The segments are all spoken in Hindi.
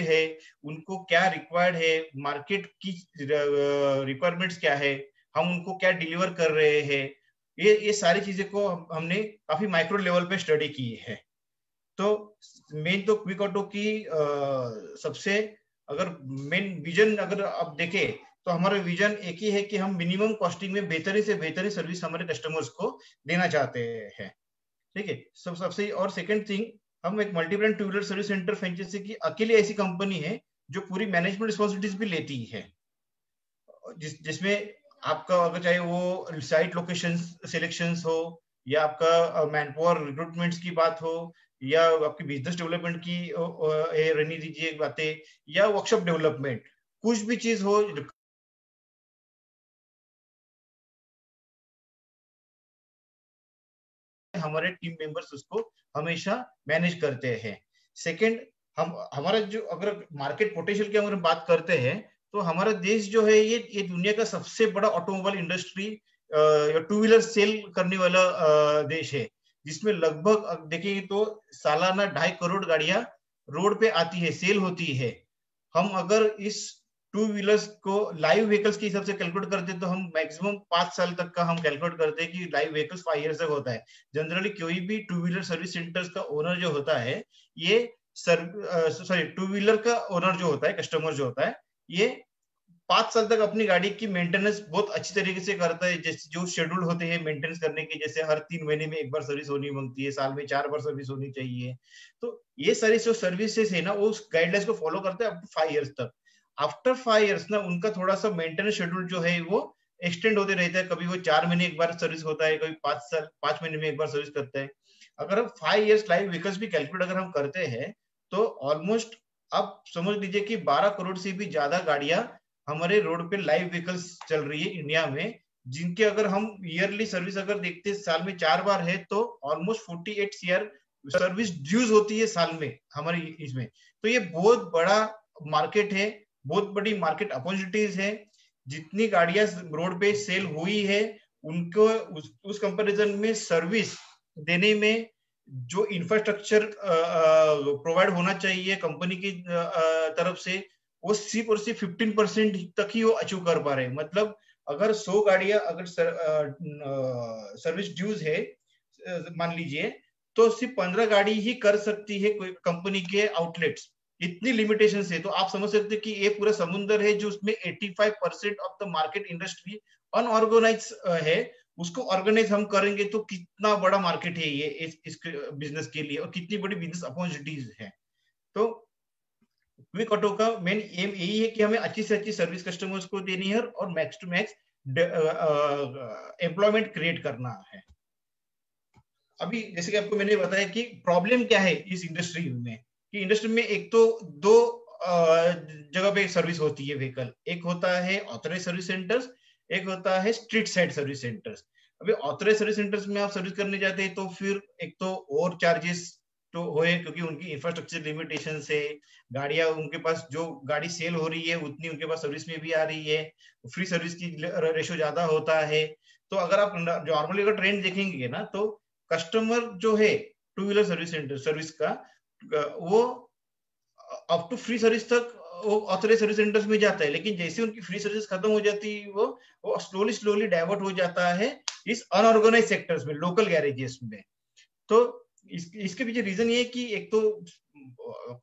है उनको क्या रिक्वायर्ड है मार्केट की रिक्वायरमेंट्स क्या है हम उनको क्या डिलीवर कर रहे हैं ये ये सारी चीज़ें को हमने काफ़ी माइक्रो लेवल पे स्टडी की है। तो मेन तो क्विक ऑटो की आ, सबसे अगर मेन विजन अगर आप देखें तो हमारा विजन एक ही है कि हम मिनिमम कॉस्टिंग में बेहतरी से बेहतरी सर्विस हमारे कस्टमर्स को देना चाहते हैं। ठीक है? सब सबसे और सेकंड थिंग हम एक multi two wheeler service centre franchisee की अकेली ऐसी कंपनी है जो पूरी मैनेजमेंट रिस्पॉन्सिबिलिटीज भी लेती है। जिस, जिसमें आपका अगर चाहे वो साइट लोकेशन सिलेक्शन हो, या आपका मैन पावर रिक्रूटमेंट्स की बात हो, या आपकी बिज़नेस डेवलपमेंट की रहनी दीजिए बातें, या वर्कशॉप डेवलपमेंट कुछ भी चीज़ हो हमारे टीम मेंबर्स उसको हमेशा मैनेज करते हैं। सेकंड हम, हमारा जो, अगर मार्केट पोटेंशियल की अगर बात करते हैं तो हमारा देश जो है, ये ये दुनिया का सबसे बड़ा automobile industry two wheeler sale करने वाला देश है। जिसमें लगभग देखेंगे तो सालाना ढाई करोड़ गाड़ियाँ रोड पे आती है सेल होती है। हम अगर इस टू व्हीलर्स को लाइव व्हीकल्स के हिसाब से कैलकुलेट करते तो हम मैक्सिमम पाँच साल तक का हम कैलकुलेट करते हैं कि लाइव व्हीकल्स फाइव ईयर्स तक होता है। जनरली कोई भी टू व्हीलर सर्विस सेंटर्स का ओनर जो होता है, ये सॉरी टू व्हीलर का ओनर जो होता है कस्टमर जो होता है, ये पाँच साल तक अपनी गाड़ी की मेंटेनेंस बहुत अच्छी तरीके से करता है। जैसे जो शेड्यूल होते हैं मेंटेनेंस करने के, जैसे हर तीन महीने में एक बार सर्विस होनी मांगती है, साल में चार बार सर्विस होनी चाहिए। तो ये सारी जो सर्विसेज़ है ना, वो उस गाइडलाइंस को फॉलो करते हैं अप फाइव ईयर्स तक। आफ्टर फाइव ईयर्स ना, उनका थोड़ा सा मेंटेनेंस शेड्यूल जो है, वो एक्सटेंड होते रहता है। कभी वो चार महीने एक बार सर्विस होता है, कभी पाँच साल, पाँच महीने में एक बार सर्विस करता है। अगर हम फाइव ईयर्स लाइव व्हीकल्स भी कैलकुलेट अगर हम करते हैं तो ऑलमोस्ट आप समझ लीजिए कि 12 करोड़ से भी ज़्यादा गाड़ियाँ हमारे रोड पे लाइव व्हीकल्स चल रही है इंडिया में, जिनके अगर हम ईयरली सर्विस अगर देखते हैं, साल में चार बार है तो almost forty eight CR service dues होती है साल में, हमारे इसमें तो ये बहुत बड़ा मार्केट है। बहुत बड़ी मार्केट अपॉर्चुनिटीज़ है। जितनी गाड़ियाँ रोड पे सेल हुई है उनको उस, उस कंपैरिजन में सर्विस देने में जो इंफ्रास्ट्रक्चर प्रोवाइड होना चाहिए कंपनी की तरफ़ से वो सिर्फ़ और सिर्फ़ फिफ्टीन परसेंट तक ही वो अचीव कर पा रहे हैं। मतलब अगर सौ गाड़ियाँ अगर सर, सर्विस ड्यूज है मान लीजिए तो सिर्फ़ पंद्रह गाड़ी ही कर सकती है कंपनी के आउटलेट्स इतनी लिमिटेशन है तो आप समझ सकते हैं कि ये पूरा समुद्र है जो उसमें 85 percent of the market industry unorganise है। उसको ऑर्गेनाइज हम करेंगे तो कितना बड़ा मार्केट है ये इस, इस बिज़नेस के लिए और कितनी बड़ी बिज़नेस अपॉर्चुनिटीज़ है। तो क्विक ऑटो का मेन एम यही है कि हमें अच्छी से अच्छी सर्विस कस्टमर्स को देनी है और max to max employment create करना है। अभी जैसे कि आपको मैंने बताया कि प्रॉब्लम क्या है इस इंडस्ट्री में? कि इंडस्ट्री में एक तो दो जगह पे सर्विस होती है व्हीकल एक होता है ऑथोराइज सर्विस सेंटर्स एक होता है स्ट्रीट साइड सर्विस सेंटर्स अभी ऑथोराइज सर्विस सेंटर्स में आप सर्विस करने जाते हैं तो फिर एक तो और चार्जेस तो हुए, क्योंकि उनकी इंफ्रास्ट्रक्चर लिमिटेशन से गाड़ियाँ उनके पास, जो गाड़ी सेल हो रही है, उतनी उनके पास सर्विस में भी आ रही है। फ्री सर्विस की रेशो ज़्यादा होता है। तो अगर आप नॉर्मली अगर ट्रेंड देखेंगे ना तो कस्टमर जो है two wheeler service centre service का वो अप टू फ्री सर्विस तक वो ऑथोराइज सर्विस सेंटर्स में जाता है लेकिन जैसे उनकी फ्री सर्विस खत्म हो जाती है वो वो स्लोली स्लोली डाइवर्ट हो जाता है इस अनऑर्गेनाइज सेक्टर्स में लोकल गैरेजेस में। तो इस, इसके पीछे रीजन ये कि एक तो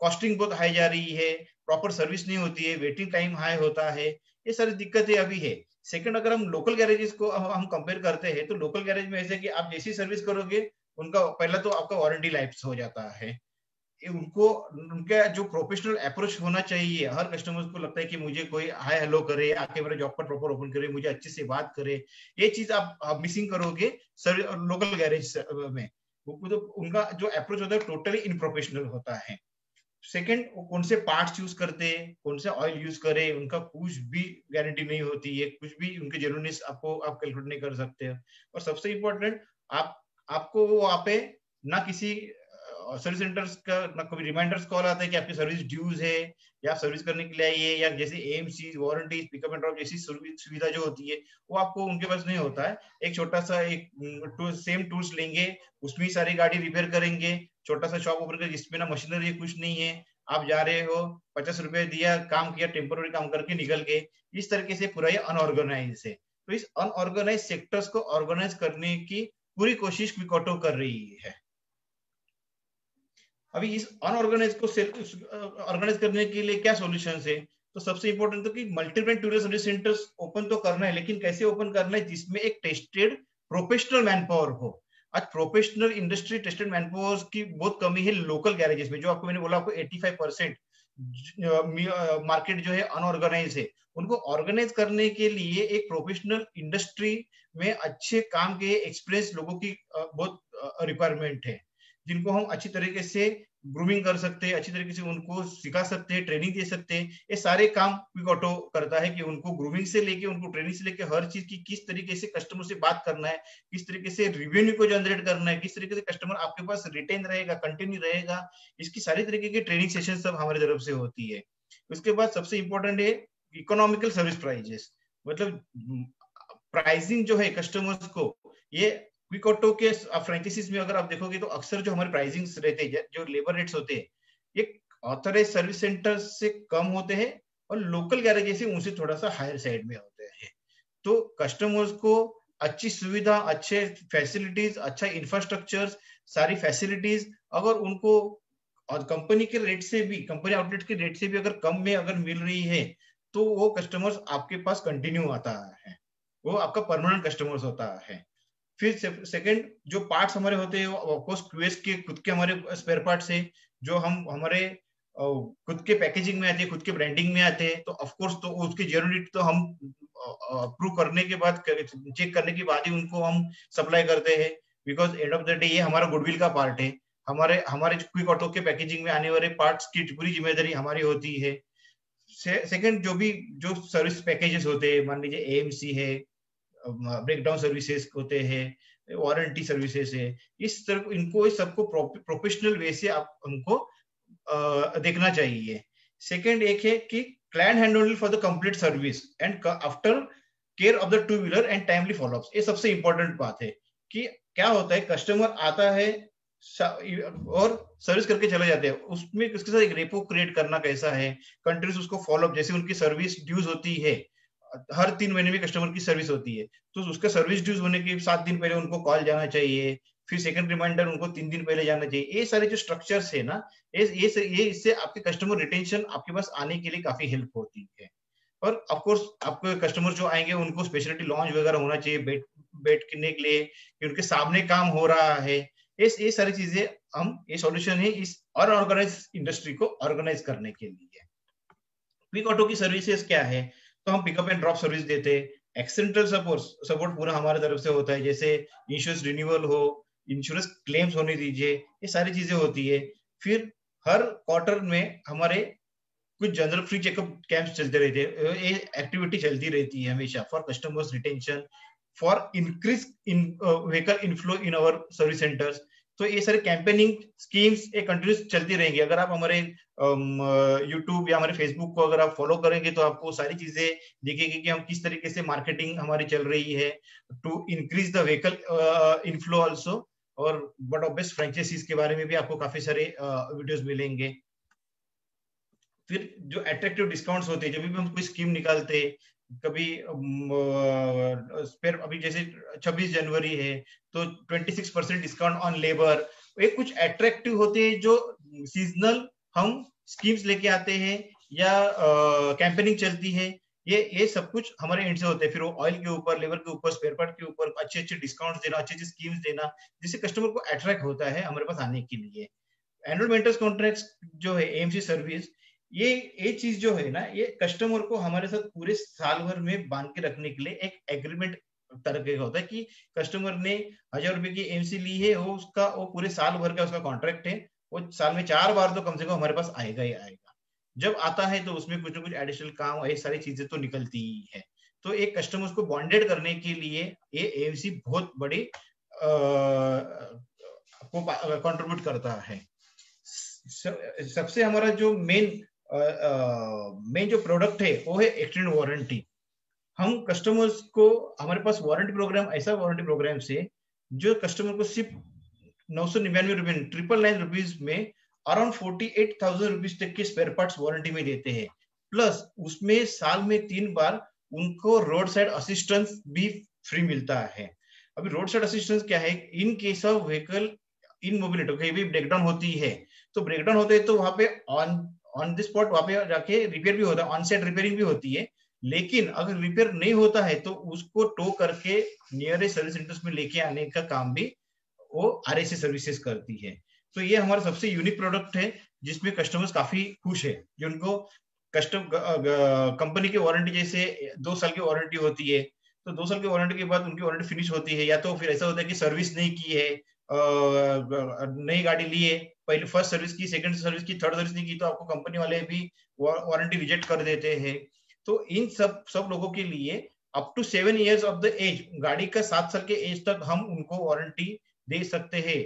कॉस्टिंग बहुत हाई जा रही है प्रॉपर सर्विस नहीं होती है वेटिंग टाइम हाई होता है ये सारी दिक्कतें अभी है। सेकंड अगर हम लोकल गैरेजेस को हम कंपेयर करते हैं तो लोकल गैरेज में ऐसे कि आप जैसी सर्विस करोगे उनका पहला तो आपका वारंटी लाइफ हो जाता है। उनको उनका जो प्रोफेशनल अप्रोच होना चाहिए हर कस्टमर को लगता है कि मुझे कोई हाय हेलो करे आके मेरे जॉब पर प्रॉपर ओपन करे मुझे अच्छे से बात करे ये चीज़ आप, आप मिसिंग करोगे सर लोकल गैरेज में। वो तो उनका जो अप्रोच होता है टोटली इनप्रोफेशनल होता है। सेकंड कौन से पार्ट्स यूज़ करते हैं कौन से ऑयल यूज़ करे उनका कुछ भी गारंटी नहीं होती है कुछ भी उनके जेनुनिस आपको आप कैलकुलेट नहीं कर सकते। और सबसे इम्पोर्टेंट आप आपको वो वहाँ पे ना किसी सर्विस सेंटर्स का ना कभी रिमाइंडर्स कॉल आता है कि आपकी सर्विस ड्यूज है या आप सर्विस करने के लिए आइए या जैसे M C warranty pickup and drop जैसी सुविधा जो होती है वो आपको उनके पास नहीं होता है। एक छोटा सा एक टू, सेम टूल्स लेंगे उसमें सारी गाड़ी रिपेयर करेंगे छोटा सा शॉप ओपन कर जिसमें ना मशीनरी कुछ नहीं है। आप जा रहे हो पचास रुपए दिया काम किया टेम्पोररी काम करके निकल गए इस तरीके से पूरा ये अनऑर्गेनाइज है। तो इस अनऑर्गेनाइज सेक्टर्स को ऑर्गेनाइज करने की पूरी कोशिश क्विकोटो कर रही है। अभी इस अनऑर्गेनाइज को ऑर्गेनाइज करने के लिए क्या सोल्यूशन है? तो सबसे इंपॉर्टेंट तो कि multiple tourist service centres open तो करना है, लेकिन कैसे ओपन करना है? जिसमें एक टेस्टेड प्रोफेशनल मैन पावर हो। आज professional industry tested man power की बहुत कमी है लोकल गैरेजेस में। जो आपको मैंने बोला, आपको 85 परसेंट मार्केट जो है अनऑर्गेनाइज है। उनको ऑर्गेनाइज करने के लिए एक प्रोफेशनल इंडस्ट्री में अच्छे काम के एक्सपीरियंस लोगों की बहुत रिक्वायरमेंट है। जिनको हम अच्छी तरीके से ग्रूमिंग कर सकते हैं, अच्छी तरीके से उनको सिखा सकते हैं ट्रेनिंग दे सकते हैं, ये सारे काम क्विक ऑटो करता है कि उनको ग्रूमिंग से लेके, उनको ट्रेनिंग से लेके हर चीज़ की किस तरीके से कस्टमर से बात करना है, किस तरीके से रिवेन्यू को जनरेट करना है, किस तरीके से कस्टमर आपके पास रिटेन रहेगा कंटिन्यू रहेगा, इसकी सारी तरीके की ट्रेनिंग सेशन सब हमारी तरफ़ से होती है। उसके बाद सबसे इंपॉर्टेंट है इकोनॉमिकल सर्विस प्राइजेस मतलब प्राइसिंग जो है कस्टमर्स को, ये क्विक के फ्रेंचाइजीज में अगर आप देखोगे तो अक्सर जो हमारे प्राइसिंग रहते हैं, जो लेबर रेट्स होते हैं, ये ऑथराइज सर्विस सेंटर से कम होते हैं और लोकल गैरेज से उनसे थोड़ा सा हायर साइड में होते हैं। तो कस्टमर्स को अच्छी सुविधा, अच्छे फैसिलिटीज़ अच्छा इंफ्रास्ट्रक्चर सारी फैसिलिटीज़ अगर उनको और कंपनी के रेट से भी कंपनी आउटलेट के रेट से भी अगर कम में अगर मिल रही है तो वो कस्टमर्स आपके पास कंटिन्यू आता है। वो आपका परमानेंट कस्टमर्स होता है। फिर सेकंड जो पार्ट्स हमारे होते हैं ऑफकोर्स क्यूएस के, खुद के हमारे स्पेयर पार्ट्स है जो हम, हमारे खुद के पैकेजिंग में आते हैं, खुद के ब्रांडिंग में आते हैं तो ऑफकोर्स तो उसकी ज़रूरत तो हम अप्रूव करने के बाद चेक करने के बाद ही उनको हम सप्लाई करते हैं because end of the day ये हमारा गुडविल का पार्ट है। हमारे हमारे क्विक ऑटो के पैकेजिंग में आने वाले पार्ट्स की पूरी ज़िम्मेदारी हमारी होती है। सेकंड जो भी, जो सर्विस पैकेजेस होते हैं, मान लीजिए एएमसी है ब्रेकडाउन सर्विसेज़ होते हैं वारंटी सर्विसेज़ है, इस तरह इनको, इस सबको प्रोफेशनल वे से आप, हमको देखना चाहिए। सेकंड एक है कि client hand for the complete service and after care of the two wheeler and timely follow up ये सबसे इंपॉर्टेंट बात है कि क्या होता है कस्टमर आता है और सर्विस करके चले जाते हैं। उसमें उसके साथ एक रेपो क्रिएट करना कैसा है कंट्रीज़ उसको फॉलोअप जैसे उनकी सर्विस ड्यूज होती है हर तीन महीने में कस्टमर की सर्विस होती है। तो उसका सर्विस ड्यूज होने के सात दिन पहले उनको कॉल जाना चाहिए, फिर सेकंड रिमाइंडर उनको तीन दिन पहले जाना चाहिए। ये सारे जो स्ट्रक्चर्स है ना, ये ये इससे आपके कस्टमर रिटेंशन आपके पास आने के लिए काफ़ी हेल्प होती है। और ऑफकोर्स आपके कस्टमर जो आएँगे, उनको स्पेशलिटी लॉन्च वगैरह होना चाहिए, बैठ, बैठने के लिए, कि उनके सामने काम हो रहा है। ये ये सारी चीज़ें हम, ये सॉल्यूशन है इस और ऑर्गेनाइज इंडस्ट्री को ऑर्गेनाइज करने के लिए। क्विक ऑटो की सर्विसेज़ क्या है? तो हम पिकअप एंड ड्रॉप सर्विस देते हैं। एक्सीडेंटल सपोर्ट सपोर्ट पूरा हमारे तरफ़ से होता है। जैसे इंश्योरेंस रिन्यूअल हो इंश्योरेंस क्लेम्स होने दीजिए, ये सारी चीज़ें होती है। फिर हर क्वार्टर में हमारे कुछ जनरल फ्री चेकअप कैंप्स चलते रहते हैं। ये एक्टिविटी चलती रहती है हमेशा for customers retention for increase in vehicle inflow in our service centres तो ये सारे कैंपेनिंग स्कीम्स एक कंटिन्यूस चलती रहेंगी। अगर आप हमारे यूट्यूब या हमारे फेसबुक को अगर आप फॉलो करेंगे तो आपको सारी चीज़ें दिखेगी कि हम किस तरीके से मार्केटिंग हमारी चल रही है to increase the vehicle inflow also और बट ऑफ़ बेस्ट फ्रेंचाइजीज के बारे में भी आपको काफ़ी सारे वीडियोस मिलेंगे। फिर जो अट्रैक्टिव डिस्काउंट्स होते हैं, जब भी हम कोई स्कीम निकालते कभी स्पेयर अभी जैसे 26 जनवरी है तो 26 परसेंट डिस्काउंट ऑन लेबर ये कुछ अट्रैक्टिव होते हैं जो सीजनल हम स्कीम्स लेके आते हैं या कैंपेनिंग चलती है, ये ये सब कुछ हमारे एंड से होते हैं। फिर वो ऑयल के ऊपर लेबर के ऊपर स्पेयर पार्ट के ऊपर अच्छे अच्छे डिस्काउंट देना अच्छी अच्छी स्कीम्स देना, जिससे कस्टमर को अट्रैक्ट होता है हमारे पास आने के लिए। एनुअल मेंटेनेंस कॉन्ट्रैक्ट जो है एमसी सर्विस ये ये चीज़ जो है ना, ये कस्टमर को हमारे साथ पूरे साल भर में बाँध के रखने के लिए एक एग्रीमेंट तरीके का होता है कि कस्टमर ने हज़ार रुपए की एमसी ली है, वो उसका, वो पूरे साल भर का उसका कॉन्ट्रैक्ट है, वो साल में चार बार तो कम से कम हमारे पास आएगा ही आएगा। जब आता है तो उसमें कुछ ना कुछ एडिशनल काम ये सारी चीज़ें तो निकलती ही है। तो एक कस्टमर को बॉन्डेड करने के लिए ये एमसी बहुत बड़ी कंट्रीब्यूट करता है। सबसे हमारा जो मेन मेन जो प्रोडक्ट है, वो है एक्सटेंड वारंटी हम कस्टमर्स को, हमारे पास वारंटी प्रोग्राम ऐसा वारंटी प्रोग्राम से, जो कस्टमर को सिर्फ़ नौ सौ निन्यानवे रुपए ट्रिपल नाइन रुपीज़ में around forty eight thousand rupees तक के स्पेयर पार्ट्स वारंटी में देते हैं। प्लस उसमें साल में तीन बार उनको रोड साइड असिस्टेंस भी फ्री मिलता है। अभी रोड साइड असिस्टेंस क्या है? In case of vehicle immobility कहीं भी ब्रेकडाउन होती है तो ब्रेकडाउन होते है तो वहाँ पे ऑन ऑन द स्पॉट वहाँ पे जाके रिपेयर भी होता है ऑन साइड रिपेयरिंग भी होती है। लेकिन अगर रिपेयर नहीं होता है तो उसको टो करके नियरेस्ट सर्विस सेंटर्स में लेके आने का काम भी वो आर सर्विसेज़ करती है। तो ये हमारा सबसे यूनिक प्रोडक्ट है, जिसमें कस्टमर्स काफ़ी खुश है। जो उनको कस्टम कंपनी की वारंटी जैसे दो साल की वारंटी होती है तो दो साल की वारंटी के बाद उनकी वारंटी फिनिश होती है, या तो फिर ऐसा होता है कि सर्विस नहीं की है नई गाड़ी लिए पहले फ़र्स्ट सर्विस की सेकंड सर्विस की थर्ड सर्विस नहीं की तो आपको कंपनी वाले भी वारंटी रिजेक्ट कर देते हैं। तो इन सब सब लोगों के लिए up to seven years of the age गाड़ी का सात साल के एज तक हम उनको वारंटी दे सकते हैं।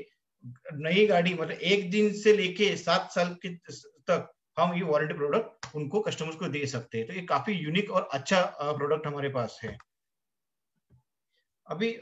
नई गाड़ी मतलब एक दिन से लेके सात साल के तक हम ये वारंटी प्रोडक्ट उनको कस्टमर्स को दे सकते हैं। तो ये काफ़ी यूनिक और अच्छा प्रोडक्ट हमारे पास है। अभी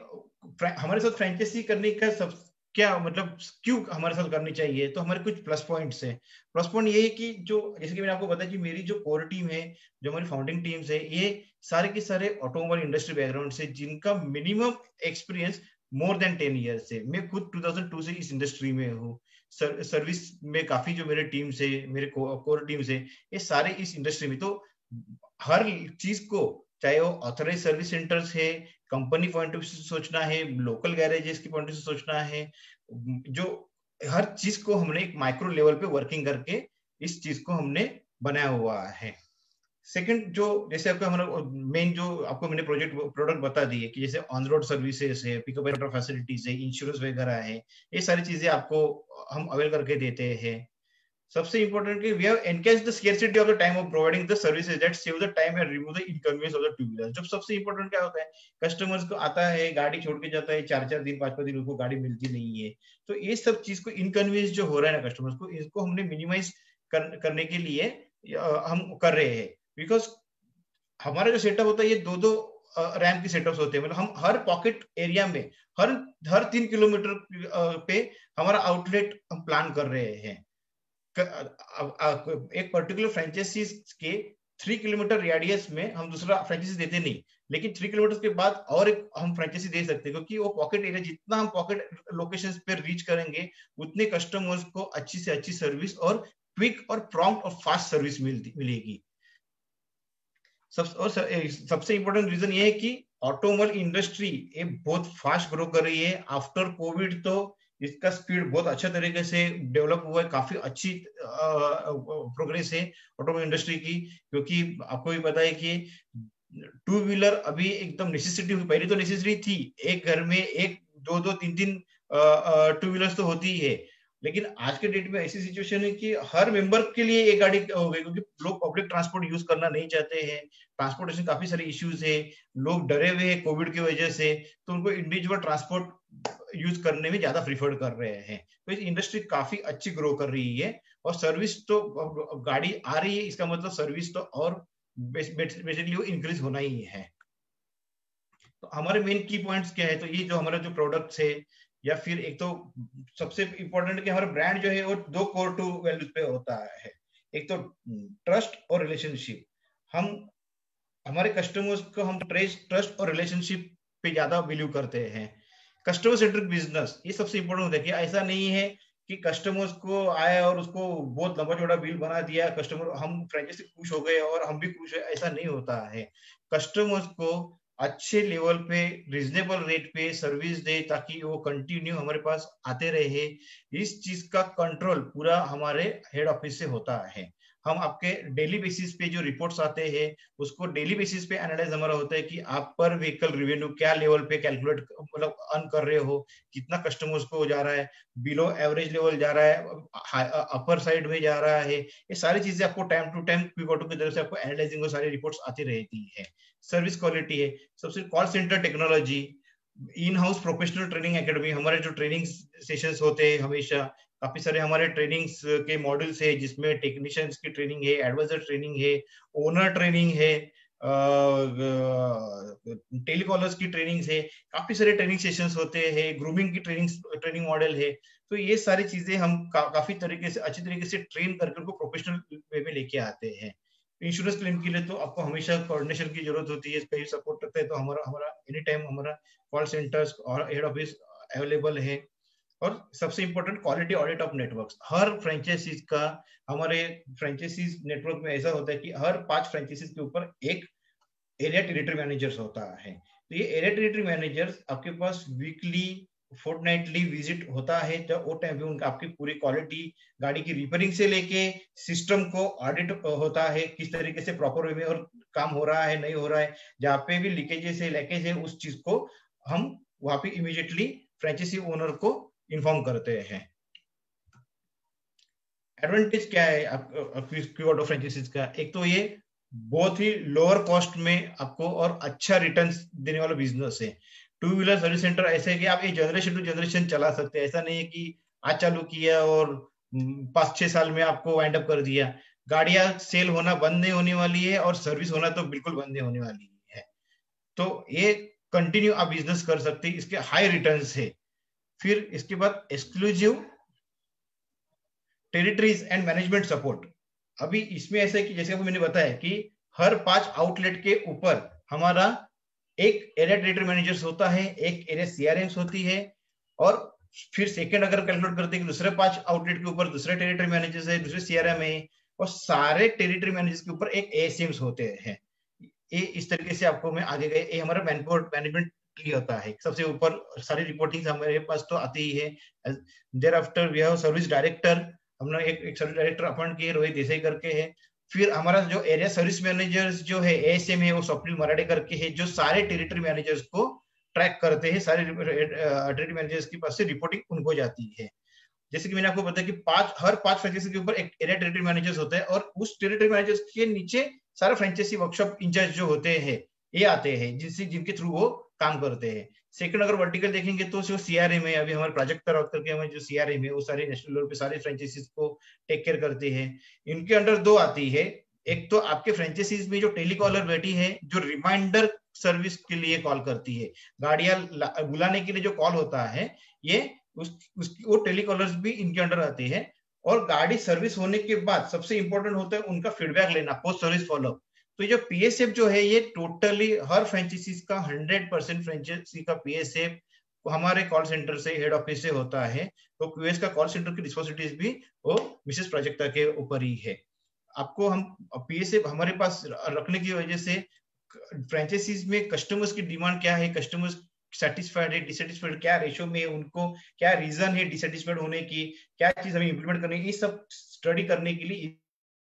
हमारे साथ फ्रेंचाइजी करने का सब क्या मतलब क्यों हमारे साथ करनी चाहिए? तो हमारे कुछ प्लस पॉइंट्स है। प्लस पॉइंट ये है कि जो जैसे कि मैंने आपको बताया कि मेरी जो कोर टीम है जो हमारी फाउंडिंग टीम्स है ये सारे के सारे ऑटोमोबाइल इंडस्ट्री बैकग्राउंड से जिनका minimum experience more than ten year से मैं खुद 2002 से इस इंडस्ट्री में हूँ। सर, सर्विस में काफ़ी जो मेरे टीम से मेरे कोर टीम से ये सारे इस इंडस्ट्री में। तो हर चीज़ को चाहे वो ऑथराइज सर्विस सेंटर्स है कंपनी पॉइंट ऑफ़ व्यू से सोचना है लोकल गैरेजेस की पॉइंट ऑफ़ से सोचना है, जो हर चीज़ को हमने एक माइक्रो लेवल पे वर्किंग करके इस चीज़ को हमने बनाया हुआ है। सेकंड जो जैसे आपका हमारा मेन जो आपको मैंने प्रोजेक्ट प्रोडक्ट बता दिए कि जैसे ऑन रोड सर्विसेज़ है पिकअप एंड फैसिलिटीज़ है इंश्योरेंस वगैरह है, ये सारी चीज़ें आपको हम अवेल करके देते हैं। सबसे इंपॉर्टेंट कि we have engage the scarcity of the time of providing the services that save the time and remove the inconvenience of the two wheeler जब सबसे इंपॉर्टेंट क्या होता है? कस्टमर्स को आता है गाड़ी छोड़ के जाता है चार चार दिन पाँच पाँच दिन उनको गाड़ी मिलती नहीं है। तो ये सब चीज़ को इनकन्वीनियंस जो हो रहा है ना कस्टमर्स को इसको हमने मिनिमाइज कर, करने के लिए हम कर रहे हैं। बिकॉज़ हमारा जो सेटअप होता है ये दो दो रैम की सेटअप्स होते हैं। मतलब हम हर पॉकेट एरिया में हर हर तीन किलोमीटर पे हमारा आउटलेट हम प्लान कर रहे हैं। एक पर्टिकुलर फ्रेंचाइजी के थ्री किलोमीटर रेडियस में हम दूसरा फ्रेंचाइजी देते नहीं। लेकिन थ्री किलोमीटर के बाद और एक हम फ्रेंचाइजी दे सकते हैं, क्योंकि वो पॉकेट एरिया जितना हम पॉकेट लोकेशन पे रीच करेंगे, उतने कस्टमर्स को अच्छी से अच्छी सर्विस और क्विक और प्रॉम्प्ट और फास्ट सर्विस मिलेगी। सब और सबसे इंपॉर्टेंट रीजन ये है कि ऑटोमोबाइल इंडस्ट्री ये बहुत फास्ट ग्रो कर रही है। आफ्टर कोविड तो इसका स्पीड बहुत अच्छे तरीके से डेवलप हुआ है, काफ़ी अच्छी प्रोग्रेस है ऑटोमोबाइल इंडस्ट्री की, क्योंकि आपको भी पता है कि टू व्हीलर अभी एकदम नेसेसिटी हुई। पहले तो नेसेसिटी थी, एक घर में एक, दो दो, तीन तीन टू व्हीलर तो होती ही है। लेकिन आज के डेट में ऐसी सिचुएशन है कि हर मेंबर के लिए एक गाड़ी हो गई, क्योंकि लोग पब्लिक ट्रांसपोर्ट यूज़ करना नहीं चाहते हैं। ट्रांसपोर्टेशन काफ़ी सारे इश्यूज़ है, लोग डरे हुए हैं कोविड की वजह से तो उनको इंडिविजुअल ट्रांसपोर्ट यूज़ करने में ज़्यादा प्रीफर कर रहे हैं। तो इस इंडस्ट्री काफ़ी अच्छी ग्रो कर रही है और सर्विस तो गाड़ी आ रही है, इसका मतलब सर्विस तो और बेसिकली वो इंक्रीज होना ही है। तो हमारे मेन की पॉइंट्स क्या है? तो ये जो हमारा जो प्रोडक्ट्स है या फिर एक तो सबसे इंपॉर्टेंट कि हमारा ब्रांड जो है वो दो कोर टू वैल्यूज़ पे होता है। एक तो ट्रस्ट और रिलेशनशिप हम, हमारे कस्टमर्स को हम ट्रेस्ट ट्रस्ट और रिलेशनशिप पे ज़्यादा बिलीव करते हैं। कस्टमर सेंट्रिक बिज़नेस ये सबसे इम्पोर्टेंट होता है कि ऐसा नहीं है कि कस्टमर्स को आया और उसको बहुत लंबा चौड़ा बिल बना दिया कस्टमर हम फ्रेंचाइजी खुश हो गए और हम भी खुश है, ऐसा नहीं होता है। कस्टमर्स को अच्छे लेवल पे रिजनेबल रेट पे सर्विस दे ताकि वो कंटिन्यू हमारे पास आते रहे। इस चीज़ का कंट्रोल पूरा हमारे हेड ऑफ़िस से होता है। हम आपके डेली बेसिस पे जो रिपोर्ट्स आते हैं, उसको डेली बेसिस पे एनालाइज हमारा होता है कि आप पर व्हीकल रिवेन्यू क्या लेवल पे कैलकुलेट मतलब अर्न कर रहे हो, कितना कस्टमर्स को जा रहा है बिलो एवरेज लेवल जा रहा है अपर साइड में जा रहा है, ये सारी चीज़ें आपको टाइम टू टाइम क्विक की तरफ़ से आपको एनालाइजिंग सारी रिपोर्ट्स आती रहती है। सर्विस क्वालिटी है, सबसे call centre technology in house professional training academy हमारे जो ट्रेनिंग सेशंस होते हैं हमेशा काफ़ी सारे हमारे ट्रेनिंग्स के मॉड्यूल्स है जिसमें टेक्नीशियंस की ट्रेनिंग है एडवाइजर ट्रेनिंग है ओनर ट्रेनिंग है टेलीकॉलर्स की ट्रेनिंग है काफ़ी सारे ट्रेनिंग सेशंस होते हैं ग्रूमिंग की ट्रेनिंग ट्रेनिंग मॉडल है। तो ये सारी चीज़ें हम का, काफ़ी तरीके से अच्छी तरीके से ट्रेन करके प्रोफेशनल वे में लेके आते हैं। इंश्योरेंस क्लेम के लिए तो आपको हमेशा कोऑर्डिनेशन की ज़रूरत होती है कहीं सपोर्ट करते हैं तो हमारा हमारा एनी टाइम हमारा कॉल सेंटर्स और हेड ऑफ़िस अवेलेबल है। और सबसे important quality audit of network her franchisees का, हमारे फ्रेंचाइजीज नेटवर्क में ऐसा होता है कि हर पाँच फ्रेंचाइजीज के ऊपर एक एरिया टेरिटरी मैनेजर्स होता है। तो ये एरिया टेरिटरी मैनेजर्स आपके पास वीकली फोर्टनाइटली विज़िट होता है तो वो टाइम पे उनका, आपकी पूरी क्वालिटी गाड़ी की रिपेयरिंग से लेके सिस्टम को ऑडिट होता है, किस तरीके से प्रॉपर वे में और काम हो रहा है, नहीं हो रहा है, जहाँ पे भी लीकेजेस है लैकेज है, उस चीज़ को हम वहाँ पे इमिजिएटली फ्रेंचाइजी ओनर को इन्फॉर्म करते हैं। एडवांटेज क्या है? आपकी ऑटो का? एक तो ये बहुत ही लोअर कॉस्ट में आपको और अच्छा रिटर्न देने वाला बिज़नेस है। टू व्हीलर सर्विस सेंटर ऐसे है कि आप ये जनरेशन टू जनरेशन चला सकते हैं। ऐसा नहीं है कि आज चालू किया और हम्म, पाँच छह साल में आपको वाइंड अप कर दिया। गाड़ियाँ सेल होना बंद नहीं होने वाली है और सर्विस होना तो बिल्कुल बंद नहीं होने वाली है। तो ये कंटिन्यू आप बिज़नेस कर सकते हैं। इसके हाई रिटर्न है। फिर इसके बाद exclusive territories and management support अभी इसमें ऐसा है कि जैसे मैंने बताया कि हर पाँच आउटलेट के ऊपर हमारा एक एरिया टेरिटरी मैनेजर्स होता है, एक एरिया सीआरएम्स होती है और फिर सेकंड अगर कैलकुलेट करते हैं कि दूसरे पाँच आउटलेट के ऊपर दूसरे टेरिटरी मैनेजर्स है, दूसरे सीआरएम है और सारे टेरिटरी मैनेजर्स के ऊपर एक एएसएम्स होते हैं। ये इस तरीके से आपको मैं आगे गए, ये हमारा मैनपोर्ट मैनेजमेंट होता है। सबसे ऊपर सारी रिपोर्टिंग हमारे पास तो आती ही है। Thereafter we have service director हमने एक, एक सर्विस डायरेक्टर अपॉइंट किए रोहित देसाई करके है। फिर हमारा जो एरिया सर्विस मैनेजर्स जो है एएसएम है वो स्वप्निल मराठे करके है जो सारे टेरिटरी मैनेजर्स को ट्रैक करते हैं। सारे टेरिटरी मैनेजर्स के पास से रिपोर्टिंग उनको जाती है। जैसे कि मैंने आपको बताया कि पाँच हर पाँच फ्रेंचाइजी के ऊपर एक एरिया टेरिटरी मैनेजर्स होता है और उस टेरिटरी मैनेजर्स के नीचे सारे फ्रेंचाइजी वर्कशॉप इंचार्ज जो होते हैं ये आते हैं जिनसे जिनके थ्रू वो काम करते हैं। सेकंड अगर वर्टिकल देखेंगे तो जो सीआरए में अभी हमारे प्रोजेक्ट पर करके हमारे जो सीआरए में वो सारे नेशनल लेवल पे सारे फ्रेंचाइजीज को टेक केयर करते हैं। इनके अंडर दो आती है। एक तो आपके फ्रेंचाइजीज में जो टेलीकॉलर बैठी है जो रिमाइंडर सर्विस के लिए कॉल करती है। गाड़ियाँ बुलाने के लिए जो कॉल होता है ये उस, उस वो टेलीकॉलर्स भी इनके अंडर आते हैं। और गाड़ी सर्विस होने के बाद सबसे इंपॉर्टेंट होता है उनका फीडबैक लेना पोस्ट सर्विस फॉलोअप तो जो पीएसएफ जो है, ये टोटली हर फ्रेंचाइजीज का हंड्रेड परसेंट फ्रेंचाइजी का पीएसएफ हमारे कॉल सेंटर से हेड ऑफ़िस से होता है। तो क्यूएस का कॉल सेंटर की रिस्पॉन्सिबिलिटीज भी वो मिसेस प्रोजेक्टर के ऊपर ही है। आपको हम पीएसएफ हमारे पास रखने की वजह से फ्रेंचाइजीज में कस्टमर्स की डिमांड क्या है कस्टमर्स सेटिस्फाइड है डिसटिस्फाइड क्या रेशो में उनको, क्या रीजन है डिसटिस्फाइड होने की, क्या चीज़ हमें इम्प्लीमेंट करनी ये सब स्टडी करने के लिए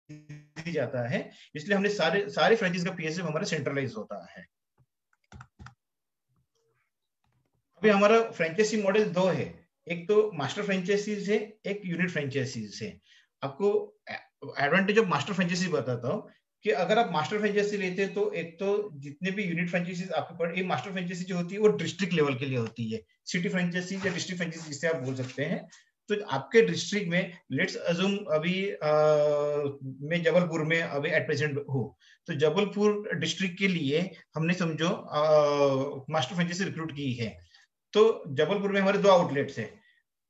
जाता है, इसलिए हमने सारे सारे फ्रेंचाइज का पीएसएफ हमारा सेंट्रलाइज होता है। अभी हमारा फ्रेंचाइजी मॉडल दो है, एक तो मास्टर फ्रेंचाइजीज है, एक यूनिट फ्रेंचाइजीज है। आपको एडवांटेज ऑफ़ मास्टर फ्रेंचाइजी बताता हूँ कि अगर आप मास्टर फ्रेंचाइजी लेते हैं तो एक तो जितने भी यूनिट फ्रेंचाइजीज आपके पर एक मास्टर फ्रेंचाइजी जो होती है वो डिस्ट्रिक्ट लेवल के लिए होती है। सिटी फ्रेंचाइजी या डिस्ट्रिक्ट फ्रेंचाइजी जिससे आप बोल सकते हैं तो आपके डिस्ट्रिक्ट में लेट्स अजूम अभी आ, मैं जबलपुर में अभी एट प्रेजेंट हूँ। तो जबलपुर डिस्ट्रिक्ट के लिए हमने समझो मास्टर फ्रेंचाइजी रिक्रूट की है। तो जबलपुर में हमारे दो आउटलेट्स है।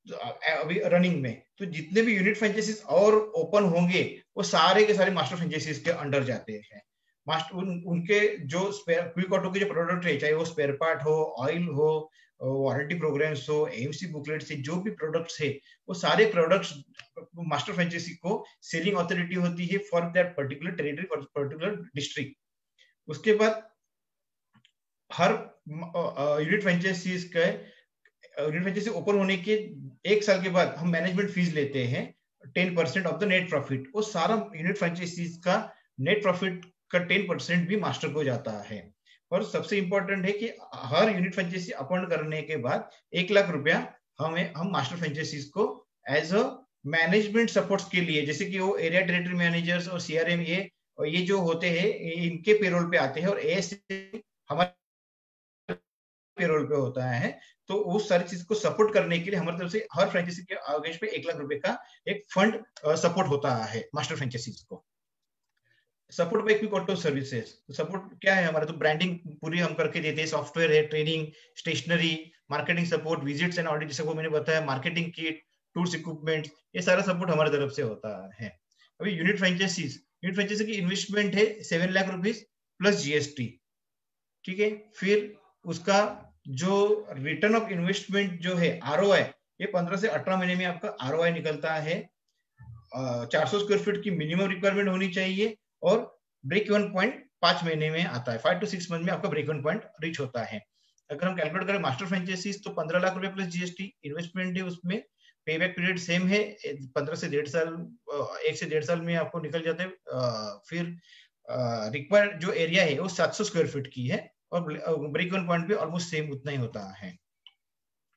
तो अभी रनिंग में। तो जितने भी यूनिट फ्रेंचाइजीज और ओपन होंगे वो सारे के सारे मास्टर फ्रेंचाइजीज के अंडर जाते हैं। मास्टर उन, उनके जो स्पेयर क्विक ऑटो के जो प्रोडक्ट है चाहे वो स्पेयर पार्ट हो ऑयल हो वारंटी प्रोग्राम्स हो एमसी बुकलेट से जो भी प्रोडक्ट्स है, वो सारे प्रोडक्ट्स मास्टर फ्रेंचाइजी को सेलिंग अथॉरिटी होती है for that particular territory particular district उसके बाद हर यूनिट फ्रेंचाइजीज का यूनिट फ्रेंचाइजी ओपन होने के एक साल के बाद हम मैनेजमेंट फ़ीस लेते हैं ten percent of the net profit वो सारा यूनिट फ्रेंचाइजीज का नेट प्रॉफिट का टेन परसेंट भी मास्टर को जाता है। और सबसे इंपॉर्टेंट है कि हर यूनिट फ्रेंचाइजी अपॉइंट करने के बाद एक लाख रुपया हमें, हम मास्टर फ्रेंचाइजीज को एज अ मैनेजमेंट सपोर्ट्स के लिए, जैसे कि वो एरिया टेरिटरी मैनेजर्स और सीआरएम ये, और ये जो होते हैं इनके पेरोल पे आते हैं और एस हमारे पेरोल पे होता है। तो उस सारी चीज़ को सपोर्ट करने के लिए हमारी तरफ़ से हर फ्रेंचाइजी के अगेंस्ट पे एक लाख रुपए का एक फंड सपोर्ट होता है मास्टर फ्रेंचाइजीज को। Support by quick auto services support क्या है हमारा? तो ब्रांडिंग पूरी हम करके देते हैं। सॉफ्टवेयर है training stationery marketing support visits and audit जैसे को मैंने बताया। मार्केटिंग किट टूल्स इक्विपमेंट ये सारा सपोर्ट हमारे तरफ़ से होता है। अभी यूनिट फ्रेंचाइजीज यूनिट फ्रेंचाइजी की इन्वेस्टमेंट है seven lakh rupees plus GST ठीक है? फिर उसका जो रिटर्न ऑफ़ इन्वेस्टमेंट जो है आरओआई ये पंद्रह से अठारह महीने में आपका आरओआई निकलता है। चार सौ स्क्वायर फीट की मिनिमम रिक्वायरमेंट होनी चाहिए। और ब्रेक इवन पॉइंट पाँच महीने में आता है। फाइव टू सिक्स मंथ में आपका ब्रेक इवन पॉइंट रीच होता है। अगर हम कैलकुलेट करें मास्टर फ्रेंचाइजीज तो पंद्रह लाख रुपए प्लस जीएसटी इन्वेस्टमेंट है, उसमें पे बैक पीरियड सेम है। पंद्रह से डेढ़ साल एक से डेढ़ साल में आपको निकल जाते हैं। फिर रिक्वायर्ड जो एरिया है, वो सात सौ स्क्वायर फीट की है और ब्रेक वन पॉइंट भी ऑलमोस्ट सेम उतना ही होता है।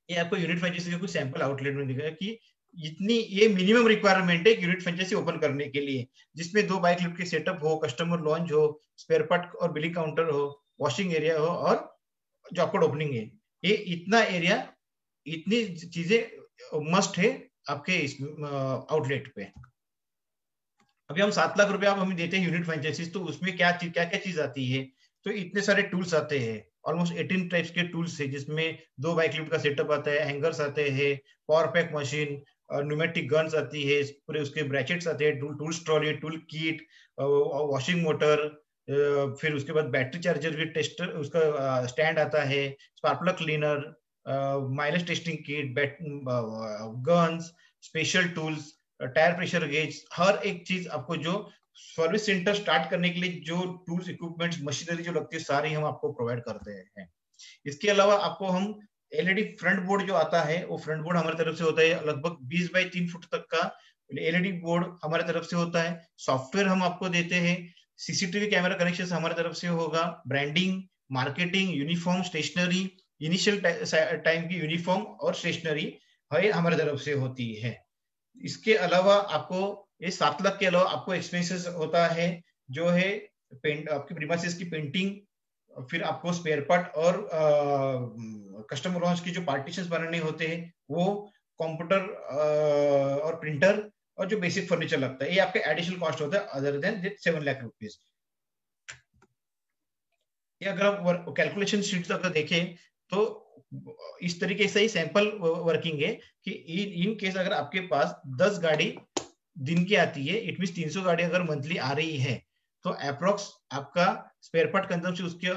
ये आपको यूनिट का कुछ सैंपल आउटलेट में दिखाया कि इतनी, ये मिनिमम रिक्वायरमेंट है यूनिट फ्रेंचाइजी ओपन करने के लिए, जिसमें दो बाइक लिफ्ट के सेटअप हो कस्टमर लॉन्च हो स्पेयर पार्ट और बिलिंग काउंटर हो वॉशिंग एरिया हो और जॉकड ओपनिंग है। ये इतना एरिया इतनी चीज़ें मस्ट है आपके इस आउटलेट पे। अभी हम सात लाख आप हमें देते हैं यूनिट फ्रेंचाइजीज तो उसमें क्या चीज़ क्या क्या चीज़ आती है? तो इतने सारे टूल्स आते हैं। ऑलमोस्ट 18 टाइप्स के टूल्स है, जिसमें दो बाइक लिफ्ट का सेटअप आता है हैंगर्स आते हैं power pack machine pneumatic guns आती है पूरे उसके ब्रैकेट्स आते हैं tool tools trolley tool kit washing motor फिर उसके बाद बैटरी चार्जर भी टेस्टर उसका स्टैंड आता है sparkler cleaner mileage testing kit bat guns special tools tyre pressure gauge हर एक चीज़ आपको जो सर्विस सेंटर स्टार्ट करने के लिए जो टूल्स इक्विपमेंट्स मशीनरी जो लगती है, सारी हम आपको प्रोवाइड करते हैं। इसके अलावा आपको हम एलईडी फ्रंट बोर्ड जो आता है, वो फ्रंट बोर्ड हमारी तरफ़ से होता है लगभग 20 बाई तीन फुट तक का। एलईडी बोर्ड हमारे तरफ़ से होता है। सॉफ्टवेयर हम आपको देते हैं। सीसीटीवी कैमरा कनेक्शन हमारे तरफ़ से होगा। Branding marketing uniform stationery initial time की यूनिफॉर्म और स्टेशनरी हमारे तरफ़ से होती है। इसके अलावा आपको, ये सात लाख के अलावा आपको एक्सपेंसेस होता है, जो है पेंट आपकी प्रीमाइसिस की पेंटिंग फिर आपको स्पेयर पार्ट और कस्टमर लॉन्च की जो पार्टीशन बनाने होते हैं, वो कंप्यूटर और प्रिंटर और जो बेसिक फर्नीचर लगता है, ये आपका एडिशनल कॉस्ट होता है other than seven lakh rupees ये अगर आप कैलकुलेशन शीट अगर देखें तो इस तरीके से ही सैंपल वर्किंग है कि इन केस अगर आपके पास दस गाड़ी दिन की आती है इट मीन 300 गाड़ी अगर मंथली आ रही है तो अप्रोक्स आपका स्पेयर पार्ट कंजम्पशन उसके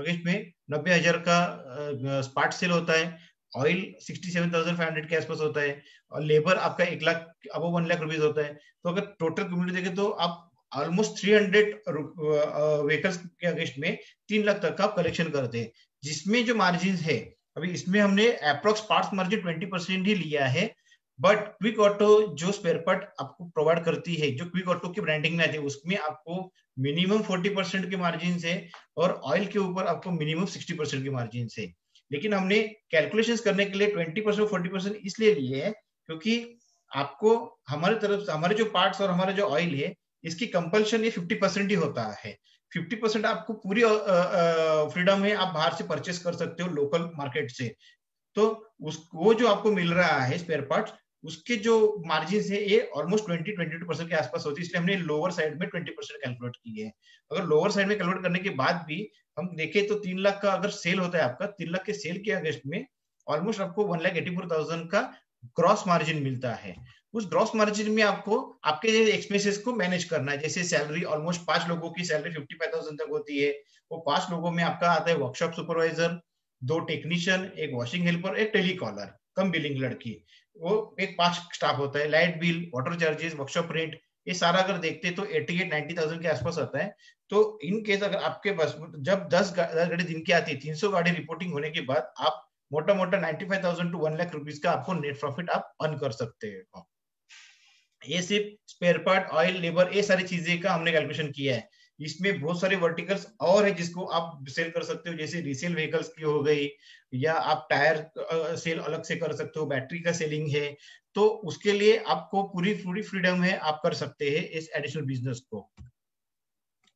अगेंस्ट में नब्बे हज़ार का स्पार्ट सेल होता है oil sixty seven thousand five hundred के आसपास होता है और लेबर आपका एक लाख अब वन लाख रुपीज़ होता है। तो अगर टोटल कम्युनिटी देखें तो आप ऑलमोस्ट थ्री हंड्रेड व्हीकल्स के अगेंस्ट में तीन लाख तक का आप कलेक्शन करते हैं। जिसमें जो मार्जिन है, अभी इसमें हमने approx part margin twenty percent ही लिया है। बट क्विक ऑटो जो स्पेयर पार्ट आपको प्रोवाइड करती है, जो क्विक ऑटो की ब्रांडिंग में आती है, उसमें आपको मिनिमम 40 परसेंट के मार्जिन से और ऑयल के ऊपर आपको मिनिमम 60 परसेंट के मार्जिन से लेकिन हमने कैलकुलेशंस करने के लिए 20 परसेंट फोर्टी परसेंट इसलिए लिए है क्योंकि आपको हमारे तरफ़ से, हमारे जो पार्ट्स और हमारे जो ऑयल है, इसकी कंपल्शन ये फिफ्टी परसेंट ही होता है। फिफ्टी परसेंट आपको पूरी फ्रीडम है, आप बाहर से परचेस कर सकते हो लोकल मार्केट से। तो उस, वो जो आपको मिल रहा है स्पेयर पार्ट उसके जो मार्जिन है, ये almost twenty twenty two percent के आसपास होती है, इसलिए हमने लोअर साइड में ट्वेंटी परसेंट कैलकुलेट की है। अगर लोअर साइड में कैलकुलेट करने के बाद भी हम देखें तो तीन लाख का अगर सेल होता है आपका, तीन लाख के सेल के अगेंस्ट में ऑलमोस्ट आपको one lakh eighty four thousand का क्रॉस मार्जिन मिलता है। उस ग्रॉस मार्जिन में आपको, आपके एक्सपेंसेस को मैनेज करना है। जैसे सैलरी ऑलमोस्ट पाँच लोगों की सैलरी फिफ्टी फाइव थाउज़ेंड तक होती है। वो पाँच लोगों में आपका आता है वर्कशॉप सुपरवाइजर दो टेक्नीशियन एक वॉशिंग हेल्पर एक टेलीकॉलर कम बिलिंग लड़की। वो एक पाँच स्टाफ होता है, light bill water charges workshop rent ये सारा अगर देखते तो एटी एट नाइनटी थाउज़ेंड के आसपास आता है। तो इन केस अगर आपके पास, जब दस गाड़ी दिन की आती है, तीन सौ गाड़ी रिपोर्टिंग होने के बाद आप मोटा मोटा ninety five thousand to one lakh rupees का आपको नेट प्रॉफिट आप अर्न कर सकते हैं। ये सिर्फ़ स्पेयर पार्ट ऑयल लेबर ये सारी चीज़ें का हमने कैलकुलेशन किया है। इसमें बहुत सारे वर्टिकल्स और है जिसको आप सेल कर सकते हो, जैसे रीसेल व्हीकल्स की हो गई, या आप टायर सेल अलग से कर सकते हो बैटरी का सेलिंग है तो उसके लिए आपको पूरी पूरी फ्रीडम है, आप कर सकते हैं इस एडिशनल बिज़नेस को।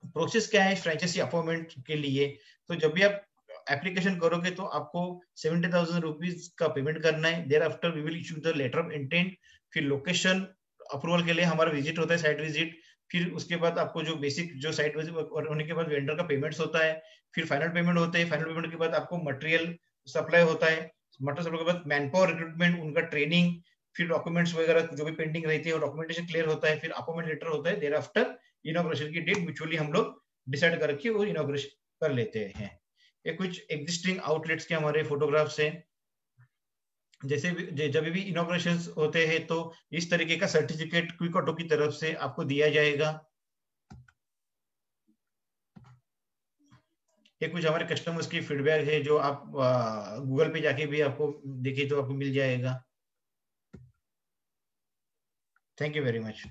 प्रोसेस क्या है? फ्रेंचाइजी अपॉइंटमेंट के लिए। तो जब भी आप एप्लीकेशन करोगे तो आपको सेवेंटी थाउज़ेंड रुपीज़ का पेमेंट करना है। Thereafter we will issue the letter of intent फिर लोकेशन अप्रूवल के लिए हमारा विज़िट होता है साइट विज़िट फिर उसके बाद आपको जो बेसिक जो साइट होने के बाद वेंडर का पेमेंट्स होता है, फिर फाइनल पेमेंट होते हैं फाइनल पेमेंट के बाद आपको मटेरियल सप्लाई होता है मटेरियल सप्लाई के बाद मैन पावर रिक्रूटमेंट उनका ट्रेनिंग फिर डॉक्यूमेंट्स वगैरह जो भी पेंडिंग रहती है वो डॉक्यूमेंटेशन क्लियर होता है, फिर अपॉइंटमेंट लेटर होता है देर आफ्टर इनोग्रेशन की डेट म्यूचुअली हम लोग डिसाइड करके वो इनोग्रेशन कर लेते हैं। ये कुछ एग्जिस्टिंग आउटलेट्स के हमारे फोटोग्राफ्स हैं। जैसे जब भी इनोग्रेशन होते हैं तो इस तरीके का सर्टिफिकेट क्विक ऑटो की तरफ़ से आपको दिया जाएगा। ये कुछ हमारे कस्टमर्स की फीडबैक है, जो आप गूगल पे जाके भी आपको देखिए तो आपको मिल जाएगा। Thank you very much